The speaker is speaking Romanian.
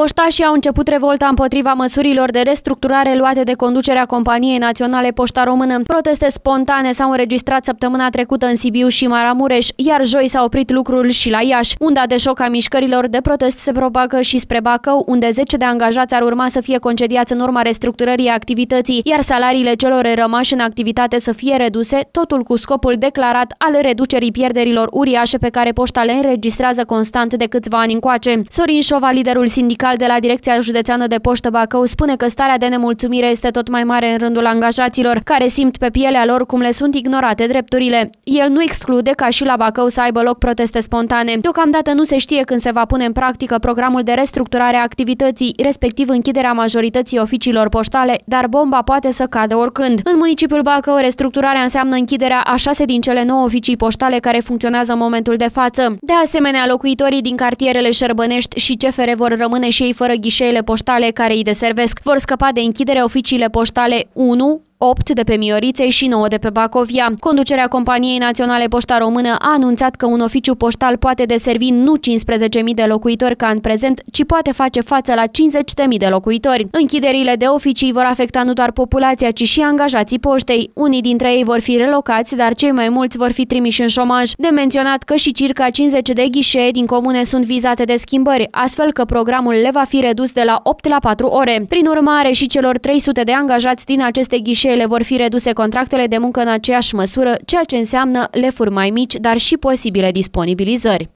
Poștașii au început revolta împotriva măsurilor de restructurare luate de conducerea Companiei Naționale Poșta Română. Proteste spontane s-au înregistrat săptămâna trecută în Sibiu și Maramureș, iar joi s-a oprit lucrul și la Iași. Unda de șoc a mișcărilor de protest se propagă și spre Bacău, unde 10 de angajați ar urma să fie concediați în urma restructurării activității, iar salariile celor rămași în activitate să fie reduse, totul cu scopul declarat al reducerii pierderilor uriașe pe care poșta le înregistrează constant de câțiva ani încoace. Sorin Șova, liderul sindical sindical de la Direcția Județeană de Poștă Bacău spune că starea de nemulțumire este tot mai mare în rândul angajaților, care simt pe pielea lor cum le sunt ignorate drepturile. El nu exclude ca și la Bacău să aibă loc proteste spontane. Deocamdată nu se știe când se va pune în practică programul de restructurare a activității, respectiv închiderea majorității oficiilor poștale, dar bomba poate să cadă oricând. În municipiul Bacău, restructurarea înseamnă închiderea a șase din cele nouă oficii poștale care funcționează în momentul de față. De asemenea, locuitorii din cartierele Șerbănești și CFR vor rămâne și ei fără ghișeele poștale care îi deservesc. Vor scăpa de închidere oficiile poștale 1, 8 de pe Mioriței și 9 de pe Bacovia. Conducerea Companiei Naționale Poșta Română a anunțat că un oficiu poștal poate deservi nu 15.000 de locuitori ca în prezent, ci poate face față la 50.000 de locuitori. Închiderile de oficii vor afecta nu doar populația, ci și angajații poștei. Unii dintre ei vor fi relocați, dar cei mai mulți vor fi trimiși în șomaj. De menționat că și circa 50 de ghișee din comune sunt vizate de schimbări, astfel că programul le va fi redus de la 8 la 4 ore. Prin urmare, și celor 300 de angajați din aceste ghișee le vor fi reduse contractele de muncă în aceeași măsură, ceea ce înseamnă lefuri mai mici, dar și posibile disponibilizări.